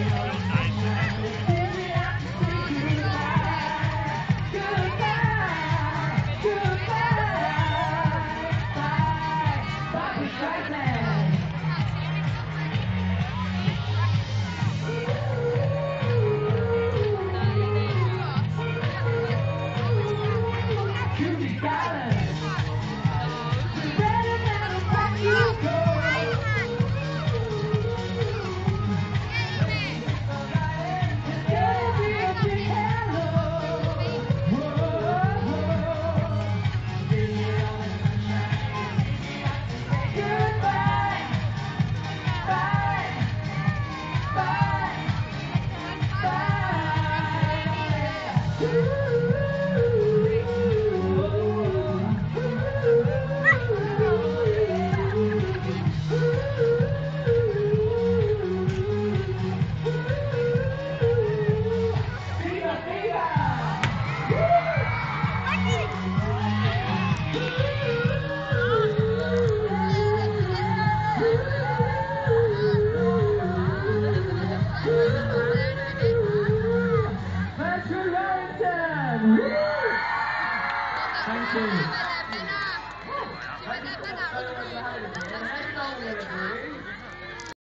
Goodbye, Goodbye, Congratulations!